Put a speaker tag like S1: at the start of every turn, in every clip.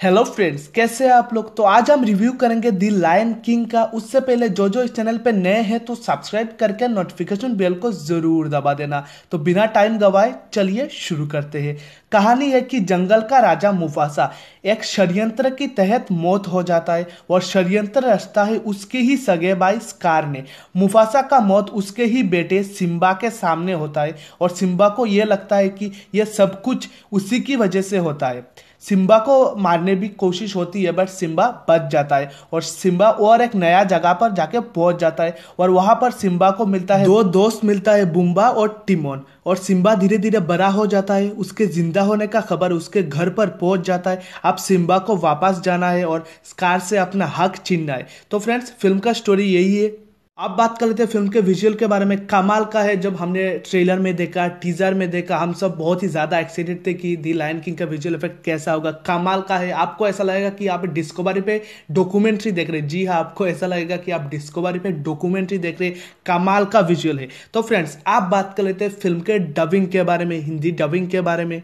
S1: Hello friends कैसे हैं आप लोग? तो आज हम रिव्यू करेंगे दी लायन किंग का। उससे पहले जो जो इस चैनल पे नए हैं तो सब्सक्राइब करके नोटिफिकेशन बेल को ज़रूर दबा देना। तो बिना टाइम गवाए, चलिए शुरू करते हैं। कहानी है कि जंगल का राजा मुफासा एक षड्यंत्र के तहत मौत हो जाता है और षड्यंत्र रचता है उसके ही सगे भाई स्कार ने। मुफासा का मौत उसके ही बेटे सिम्बा के सामने होता है और सिम्बा को यह लगता है कि यह सब कुछ उसी की वजह से होता है। सिम्बा को मारने की कोशिश होती है बट सिम्बा बच जाता है और सिम्बा और एक नया जगह पर जाके पहुँच जाता है और वहाँ पर सिम्बा को मिलता है। दो दोस्त मिलता है, बुम्बा और टिमोन। और सिम्बा धीरे धीरे बड़ा हो जाता है, उसके ज़िंदा होने का खबर उसके घर पर पहुँच जाता है। अब सिम्बा को वापस जाना है और स्कार से अपना हक छीनना है। तो फ्रेंड्स, फ़िल्म का स्टोरी यही है। अब बात कर लेते हैं फ़िल्म के विजुअल के बारे में। कमाल का है जब हमने ट्रेलर में देखा टीजर में देखा, हम सब बहुत ही ज़्यादा एक्साइटेड थे कि दी लायन किंग का विजुअल इफ़ेक्ट कैसा होगा। कमाल का है। आपको ऐसा लगेगा कि आप डिस्कवरी पे डॉक्यूमेंट्री देख रहे हैं। जी हाँ आपको ऐसा लगेगा कि आप डिस्कवरी पे डॉक्यूमेंट्री देख रहे कमाल का विजुअल है। तो फ्रेंड्स आप बात कर लेते हैं फ़िल्म के डबिंग के बारे में, हिंदी डबिंग के बारे में।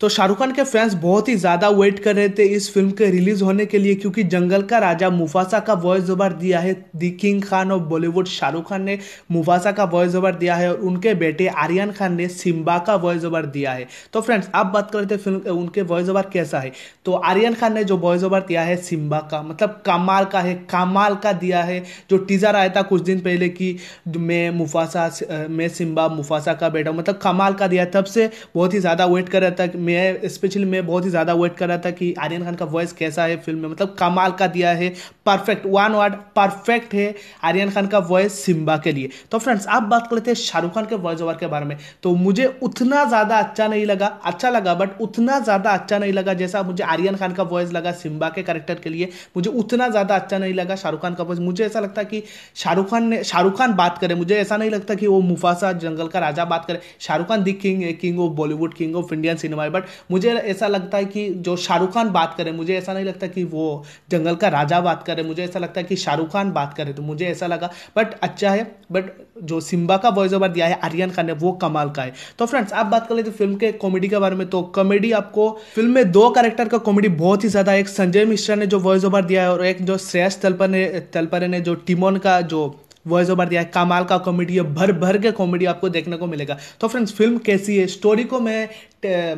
S1: तो शाहरुख खान के फैंस बहुत ही ज़्यादा वेट कर रहे थे इस फ़िल्म के रिलीज़ होने के लिए, क्योंकि जंगल का राजा मुफासा का वॉइस ओवर दिया है। दी किंग खान और बॉलीवुड शाहरुख खान ने मुफासा का वॉइस ओवर दिया है और उनके बेटे आर्यन खान ने सिम्बा का वॉइस ओवर दिया है। तो फ्रेंड्स आप बात कर रहे थे फ़िल्म उनके वॉइस ओवर कैसा है? तो आर्यन खान ने जो वॉइस ओवर दिया है सिम्बा का मतलब कमाल का है, कमाल का दिया है। जो टीजर आया था कुछ दिन पहले कि मैं मुफासा मैं सिम्बा मुफासा का बेटा मतलब कमाल का दिया तब से बहुत ही ज़्यादा वेट कर रहा था मैं स्पेशली मैं बहुत ही ज़्यादा वेट कर रहा था कि आर्यन खान का वॉइस कैसा है फ़िल्म में। मतलब कमाल का दिया है। परफेक्ट वन वर्ड परफेक्ट है आर्यन खान का वॉइस सिम्बा के लिए। तो फ्रेंड्स आप बात कर लेते हैं शाहरुख खान के वॉइस ओवर के बारे में। तो मुझे उतना ज़्यादा अच्छा नहीं लगा अच्छा लगा बट उतना ज़्यादा अच्छा नहीं लगा जैसा मुझे आर्यन खान का वॉइस लगा सिम्बा के करेक्टर के लिए। मुझे उतना ज़्यादा अच्छा नहीं लगा शाहरुख खान का वॉइस मुझे ऐसा लगता कि शाहरुख खान ने, शाहरुख खान बात करे, मुझे ऐसा नहीं लगता कि वो मुफासा जंगल का राजा बात करे। Shahrukh Khan the king king of Bollywood king of Indian cinema but मुझे ऐसा लगता है कि जो शाहरुख खान बात करे, मुझे ऐसा नहीं लगता कि वो जंगल का राजा बात करे, मुझे ऐसा लगता है कि शाहरुख खान बात करे तो मुझे ऐसा लगा। बट अच्छा है बट जो सिम्बा का वॉइस ओवर दिया है, आर्यन खान ने, वो कमाल का है। तो फ्रेंड्स आप बात कर लेते फ़िल्म के कॉमेडी के बारे में तो कॉमेडी आपको फ़िल्म में दो कैरेक्टर का कॉमेडी बहुत ही ज़्यादा एक संजय मिश्रा ने जो वॉइस ओवर दिया है और एक जो श्रेयस तलपर ने तलपरे ने जो टिमोन का जो वॉइस ओवर दिया है, कमाल का कॉमेडी है, भर भर के कॉमेडी आपको देखने को मिलेगा। तो फ्रेंड्स फ़िल्म कैसी है? स्टोरी को मैं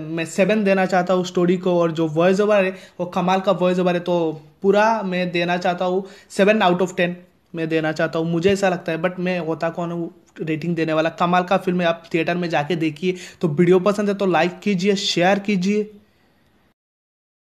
S1: मैं सेवन देना चाहता हूँ स्टोरी को और जो वॉइस ओवर है, वो कमाल का वॉइस ओवर है तो पूरा मैं देना चाहता हूँ सेवन आउट ऑफ़ टेन मैं देना चाहता हूँ। मुझे ऐसा लगता है बट मैं होता कौन हूँ? रेटिंग देने वाला। कमाल का फ़िल्म है, आप थिएटर में जाके देखिए। तो वीडियो पसंद है तो लाइक कीजिए शेयर कीजिए।